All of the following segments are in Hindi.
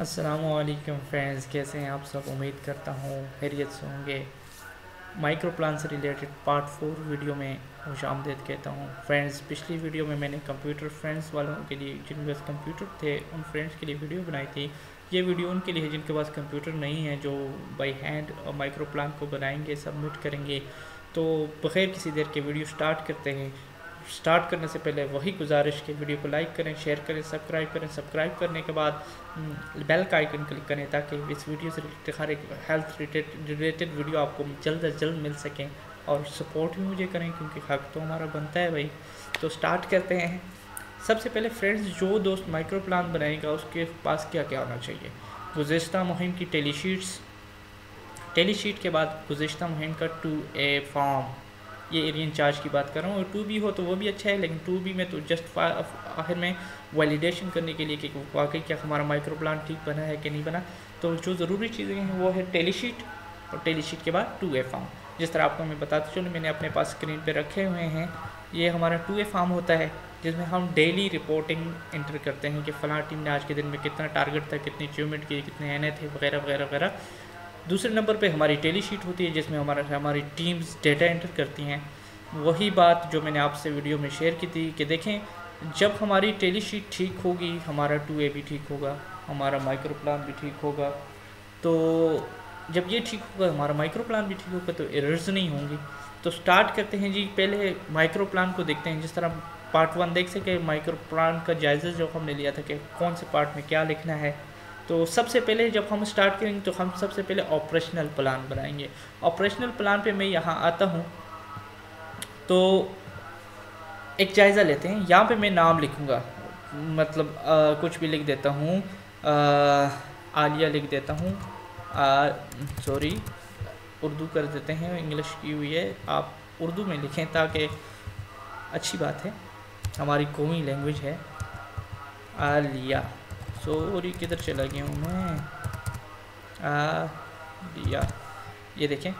असलकम फ्रेंड्स कैसे हैं आप सब? उम्मीद करता हूँ खैरियत से होंगे। माइक्रो प्लान से रिलेटेड पार्ट फोर वीडियो में खुश आमदेद कहता हूँ। फ्रेंड्स पिछली वीडियो में मैंने कंप्यूटर फ्रेंड्स वालों के लिए, जिनके पास कंप्यूटर थे, उन फ्रेंड्स के लिए वीडियो बनाई थी। ये वीडियो उनके लिए है जिनके पास कंप्यूटर नहीं है, जो बाई हैंड माइक्रो प्लान को बनाएँगे सबमिट करेंगे। तो बग़ैर किसी देर के वीडियो स्टार्ट करते हैं। स्टार्ट करने से पहले वही गुजारिश कि वीडियो को लाइक करें शेयर करें सब्सक्राइब करें। सब्सक्राइब करने के बाद बेल का आइकन क्लिक करें ताकि इस वीडियो से रिलेटेड हर एक हेल्थ रिलेटेड वीडियो आपको जल्द अज जल्द मिल सकें और सपोर्ट भी मुझे करें क्योंकि हक तो हमारा बनता है भाई। तो स्टार्ट करते हैं। सबसे पहले फ्रेंड्स जो दोस्त माइक्रो प्लान बनाएगा, उसके पास क्या क्या होना चाहिए? गुज्त मुहिम की टेलीशीट्स टेलीशीट के बाद गुज्त मुहिम का टू ए फॉर्म ये एरिया इंचार्ज की बात कर रहा हूँ। और टू बी हो तो वो भी अच्छा है, लेकिन टू बी में तो जस्ट आखिर में वैलिडेशन करने के लिए कि वाकई क्या हमारा माइक्रो प्लान ठीक बना है कि नहीं बना। तो जो ज़रूरी चीज़ें हैं वो है टेलीशीट और टेलीशीट के बाद टू ए फार्म जिस तरह आपको मैं बताता चलूँ, मैंने अपने पास स्क्रीन पर रखे हुए हैं। ये हमारा टू ए फार्म होता है, जिसमें हम डेली रिपोर्टिंग इंटर करते हैं कि फ़लाँ टीम ने आज के दिन में कितना टारगेट था, कितनी अचीवमेंट की कितने एन थे, वगैरह वगैरह वगैरह। दूसरे नंबर पे हमारी टेली शीट होती है, जिसमें हमारा, हमारी टीम्स डेटा एंटर करती हैं। वही बात जो मैंने आपसे वीडियो में शेयर की थी कि देखें, जब हमारी टेली शीट ठीक होगी, हमारा टू ए भी ठीक होगा, हमारा माइक्रो प्लान भी ठीक होगा तो जब ये ठीक होगा, हमारा माइक्रो प्लान भी ठीक होगा तो एरर्स नहीं होंगी। तो स्टार्ट करते हैं जी, पहले माइक्रो प्लान को देखते हैं। जिस तरह पार्ट वन देख सके माइक्रो प्लान का जायज़ा जो हमने लिया था कि कौन से पार्ट में क्या लिखना है। तो सबसे पहले जब हम स्टार्ट करेंगे तो हम सबसे पहले ऑपरेशनल प्लान बनाएँगे। ऑपरेशनल प्लान पे मैं यहाँ आता हूँ। तो एक जायज़ा लेते हैं। यहाँ पे मैं नाम लिखूँगा। मतलब आ, कुछ भी लिख देता हूँ। आलिया लिख देता हूँ। सॉरी उर्दू कर देते हैं। इंग्लिश की हुई है। आप उर्दू में लिखें ताकि अच्छी बात है। हमारी कौमी लैंग्वेज है। आलिया। सॉरी किधर चला गया हूँ मैं? आ, दिया। ये देखें।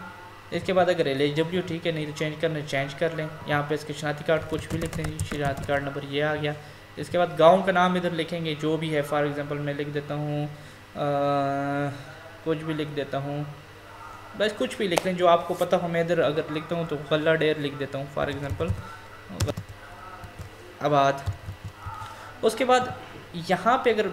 इसके बाद अगर एल डब्ल्यू ठीक है, नहीं तो चेंज करना चेंज कर लें। यहाँ पे इसके शनाती कार्ड कुछ भी लिख दें शनाती कार्ड नंबर ये आ गया। इसके बाद गाँव का नाम इधर लिखेंगे, जो भी है। फॉर एग्ज़ाम्पल मैं लिख देता हूँ कुछ भी लिख देता हूँ। बस कुछ भी लिख लें, जो आपको पता हो। मैं इधर अगर लिखता हूँ तो गला डेर लिख देता हूँ फॉर एग्ज़ाम्पल आबाद उसके बाद यहाँ पे अगर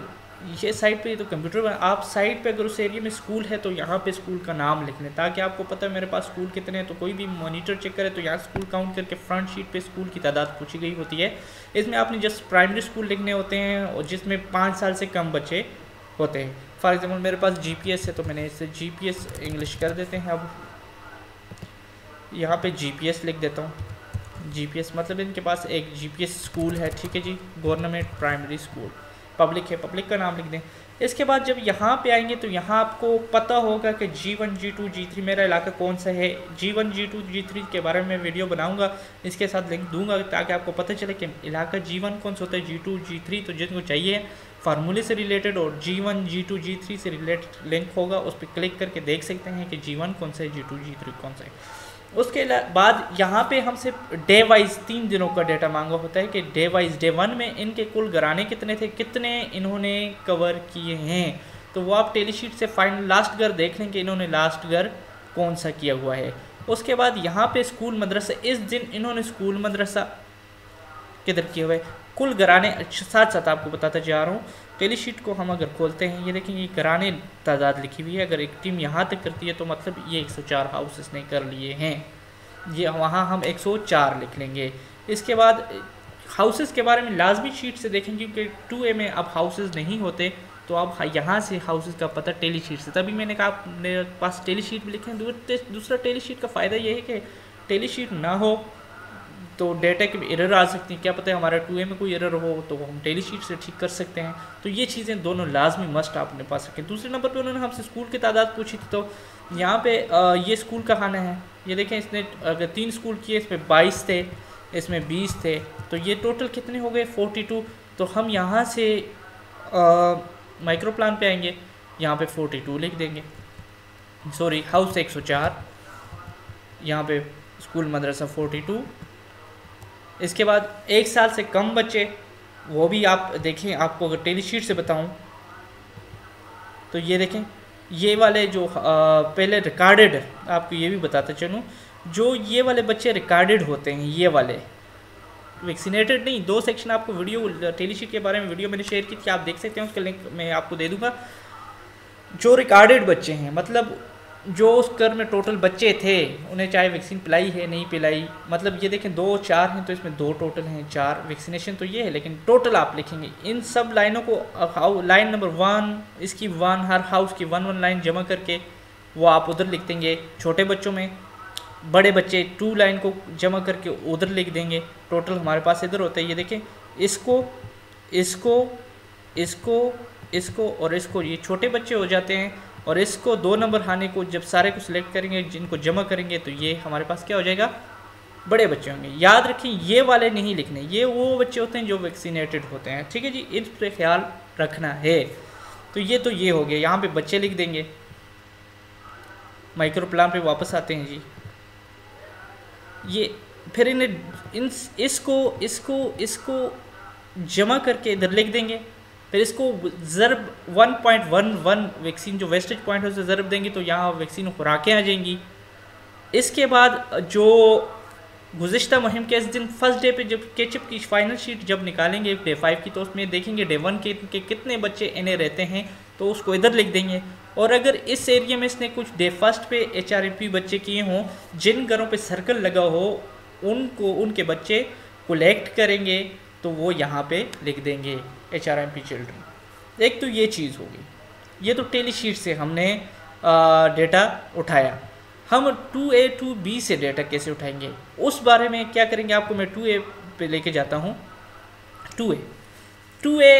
ये साइड पे ये तो कंप्यूटर आप साइड पे अगर उस एरिया में स्कूल है तो यहाँ पे स्कूल का नाम लिख लें, ताकि आपको पता है मेरे पास स्कूल कितने हैं तो कोई भी मॉनिटर चेक करे तो यहाँ स्कूल काउंट करके फ्रंट शीट पे स्कूल की तादाद पूछी गई होती है। इसमें आपने जस्ट प्राइमरी स्कूल लिखने होते हैं और जिसमें पाँच साल से कम बच्चे होते हैं। फॉर एग्ज़ाम्पल मेरे पास जीपीएस है तो मैंने इसे जी इंग्लिश कर देते हैं अब। यहाँ पर जी लिख देता हूँ। जी मतलब इनके पास एक जीपीएस स्कूल है, ठीक है जी? गवर्नमेंट प्राइमरी स्कूल पब्लिक है पब्लिक का नाम लिख दें। इसके बाद जब यहाँ पे आएँगे तो यहाँ आपको पता होगा कि G one G two G three मेरा इलाका कौन सा है। G one G two G three के बारे में वीडियो बनाऊँगा, इसके साथ लिंक दूँगा ताकि आपको पता चले कि इलाका जी वन कौन सा होता है जी टू जी थ्री तो जिनको चाहिए फार्मूले से रिलेटेड और G one G two G three से रिलेटेड लिंक होगा, उस पर क्लिक करके देख सकते हैं कि जी वन कौन सा है जी टू जी थ्री कौन सा है। उसके बाद यहाँ पे हमसे डे वाइज तीन दिनों का डेटा मांगा होता है कि डे वाइज डे वन में इनके कुल घराने कितने थे, कितने इन्होंने कवर किए हैं। तो वो आप टेलीशीट से फाइनल लास्ट घर देख लें कि इन्होंने लास्ट घर कौन सा किया हुआ है। उसके बाद यहाँ पे स्कूल मदरसा, इस दिन इन्होंने स्कूल मदरसा किधर किए हुए कुल घराने साथ साथ आपको बताता जा रहा हूँ। टेली शीट को हम अगर खोलते हैं, ये देखेंगे घराने तादाद लिखी हुई है। अगर एक टीम यहाँ तक करती है तो मतलब ये 104 हाउसेस ने कर लिए हैं। ये वहाँ हम 104 लिख लेंगे। इसके बाद हाउसेस के बारे में लाजमी शीट से देखेंगे क्योंकि टू ए में अब हाउसेस नहीं होते तो अब यहाँ से हाउसेस का पता टेली शीट से। तभी मैंने कहा अपने पास टेली शीट भी लिखे हैं। दूसरा टेली शीट का फ़ायदा ये है कि टेली शीट ना हो तो डेटा की एरर आ सकती हैं। क्या पता है हमारा टू ए में कोई एरर हो तो वो हम टेली शीट से ठीक कर सकते हैं। तो ये चीज़ें दोनों लाजमी मस्ट आपने पा सकें दूसरे नंबर पे उन्होंने हमसे स्कूल की तादाद पूछी थी तो यहाँ पे ये स्कूल का खाना है। ये देखें, इसने, अगर तीन स्कूल किए, इसमें बाईस थे, इसमें बीस थे तो ये टोटल कितने हो गए? फोर्टी टू तो हम यहाँ से माइक्रो प्लान पर आएँगे। यहाँ पे फोर्टी टू लिख देंगे। सॉरी हाउस एक सौ चार। यहाँ पे स्कूल मदरसा फोर्टी टू इसके बाद एक साल से कम बच्चे वो भी आप देखें आपको अगर टेली शीट से बताऊँ तो ये देखें ये वाले जो आ, पहले रिकॉर्डेड आपको ये भी बताते चलूँ जो ये वाले बच्चे रिकॉर्डेड होते हैं ये वाले वैक्सीनेटेड नहीं दो सेक्शन आपको वीडियो टेलीशीट के बारे में वीडियो मैंने शेयर की थी आप देख सकते हैं उसका लिंक मैं आपको दे दूँगा। जो रिकॉर्डेड बच्चे हैं मतलब जो उस कर में टोटल बच्चे थे, उन्हें चाहे वैक्सीन पिलाई है, नहीं पिलाई मतलब ये देखें, दो चार हैं तो इसमें दो टोटल हैं, चार वैक्सीनेशन तो ये है, लेकिन टोटल आप लिखेंगे, इन सब लाइनों को लाइन नंबर वन इसकी वन हर हाउस की वन वन लाइन जमा करके, वो आप उधर लिख देंगे, छोटे बच्चों में, बड़े बच्चे टू लाइन को जमा करके उधर लिख देंगे टोटल हमारे पास इधर होता है, ये देखें, इसको इसको इसको इसको और इसको, ये छोटे बच्चे हो जाते हैं और इसको दो नंबर हाने को जब सारे को सिलेक्ट करेंगे, जिनको जमा करेंगे तो ये हमारे पास क्या हो जाएगा? बड़े बच्चे होंगे। याद रखें, ये वाले नहीं लिखने। ये वो बच्चे होते हैं जो वैक्सीनेटेड होते हैं। ठीक है जी? इन पर ख्याल रखना है। तो ये तो ये हो गया। यहाँ पे बच्चे लिख देंगे। माइक्रो प्लान पे वापस आते हैं जी। ये फिर इन्हें इन इसको इसको इसको जमा करके इधर लिख देंगे। फिर इसको ज़रब 1.11 वैक्सीन जो वेस्टेज पॉइंट है उसे ज़रब देंगे तो यहाँ वैक्सीन खुराकें आ जाएँगी। इसके बाद जो गुज्त मुहिम के इस दिन फ़र्स्ट डे पे जब केचप की फाइनल शीट जब निकालेंगे डे फाइव की तो उसमें देखेंगे डे वन के, के कितने बच्चे इन्हें रहते हैं तो उसको इधर लिख देंगे। और अगर इस एरिया में इसने कुछ डे फ़र्स्ट पे एच बच्चे किए हों जिन घरों पे सर्कल लगा हो उनको उनके बच्चे कलेक्ट करेंगे। तो वो यहाँ पे लिख देंगे H R M P children एक तो ये चीज़ होगी। ये तो टेली शीट से हमने डेटा उठाया। हम टू ए टू बी से डेटा कैसे उठाएँगे? उस बारे में क्या करेंगे आपको मैं टू ए पे लेके जाता हूँ। टू ए टू ए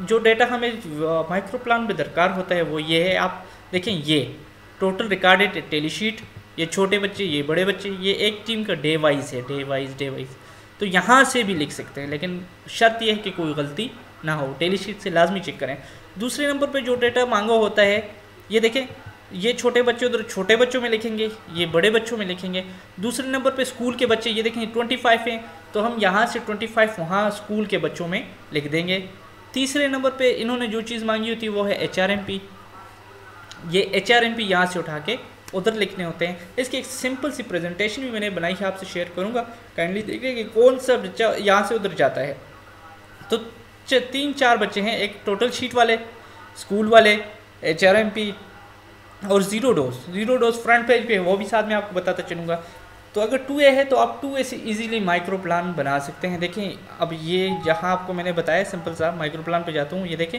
जो डेटा हमें माइक्रो प्लान में दरकार होता है वो ये है। आप देखें ये टोटल रिकॉर्डेड टेलीशीट ये छोटे बच्चे, ये बड़े बच्चे, ये एक टीम का day wise day wise day wise wise तो यहाँ से भी लिख सकते हैं, लेकिन शर्त यह है कि कोई गलती ना हो। टेलीशीट से लाजमी चेक करें। दूसरे नंबर पर जो डेटा मांगा होता है, ये देखें, ये छोटे बच्चे उधर छोटे बच्चों में लिखेंगे, ये बड़े बच्चों में लिखेंगे। दूसरे नंबर पे स्कूल के बच्चे, ये देखें ट्वेंटी फाइव हैं तो हम यहाँ से ट्वेंटी फाइव वहाँ स्कूल के बच्चों में लिख देंगे। तीसरे नंबर पे इन्होंने जो चीज़ मांगी होती है, वो है एचआरएमपी ये एच आर एम पी यहाँ से उठा के उधर लिखने होते हैं। इसकी एक सिंपल सी प्रेजेंटेशन भी मैंने बनाई है, आपसे शेयर करूँगा। काइंडली देखिए कि कौन सा बच्चा यहाँ से उधर जाता है। तो तीन, चार बच्चे हैं, एक टोटल शीट वाले स्कूल वाले एच आर एम पी और zero dose zero dose front page पे है, वो भी साथ में आपको बताता चलूँगा। तो अगर टू ए है तो आप टू ए से इजीली माइक्रो प्लान बना सकते हैं। देखें अब ये जहाँ आपको मैंने बताया सिंपल सा माइक्रो प्लान पे जाता हूँ। ये देखें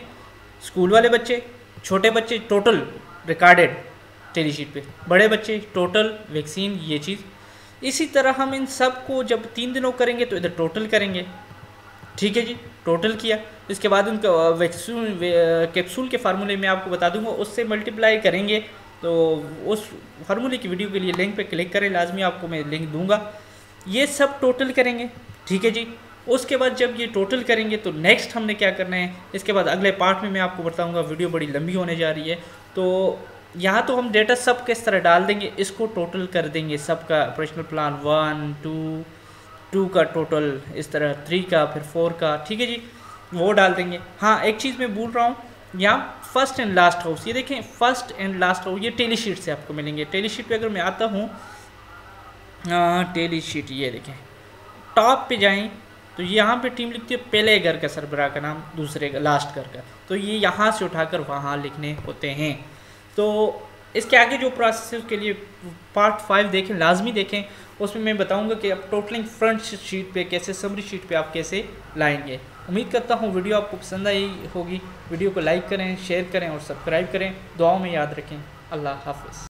स्कूल वाले बच्चे, छोटे बच्चे टोटल रिकॉर्डेड टेलीशीट पे। बड़े बच्चे टोटल वैक्सीन ये चीज़। इसी तरह हम इन सबको जब तीन दिनों करेंगे तो इधर टोटल करेंगे। ठीक है जी? टोटल किया। इसके बाद उनका वैक्सीन कैप्सूल के फार्मूले में आपको बता दूँगा, उससे मल्टीप्लाई करेंगे। तो उस फार्मूले की वीडियो के लिए लिंक पे क्लिक करें, लाजमी आपको मैं लिंक दूँगा। ये सब टोटल करेंगे। ठीक है जी? उसके बाद जब ये टोटल करेंगे तो नेक्स्ट हमने क्या करना है? इसके बाद अगले पार्ट में मैं आपको बताऊँगा वीडियो बड़ी लंबी होने जा रही है। तो यहाँ तो हम डेटा सब किस तरह डाल देंगे? इसको टोटल कर देंगे सबका operational plan one two two का टोटल इस तरह थ्री का, फिर फोर का, ठीक है जी? वो डाल देंगे। हाँ एक चीज़ मैं भूल रहा हूँ। यहाँ फ़र्स्ट एंड लास्ट हाउस ये देखें फ़र्स्ट एंड लास्ट हाउस ये टेली शीट से आपको मिलेंगे। टेली शीट पे अगर मैं आता हूँ टेली शीट ये देखें। टॉप पे जाएँ तो यहाँ पे टीम लिखती है पहले घर का सरबराह का नाम, दूसरे का लास्ट घर का। तो ये यहाँ से उठाकर वहाँ लिखने होते हैं। तो इसके आगे जो प्रोसेस है, उसके लिए पार्ट फाइव देखें, लाजमी देखें। उसमें मैं बताऊँगा कि आप टोटलिंग फ्रंट शीट पे कैसे समरी शीट पे आप कैसे लाएँगे। उम्मीद करता हूँ वीडियो आपको पसंद आई होगी। वीडियो को लाइक करें शेयर करें और सब्सक्राइब करें। दुआओं में याद रखें। अल्लाह हाफिज़।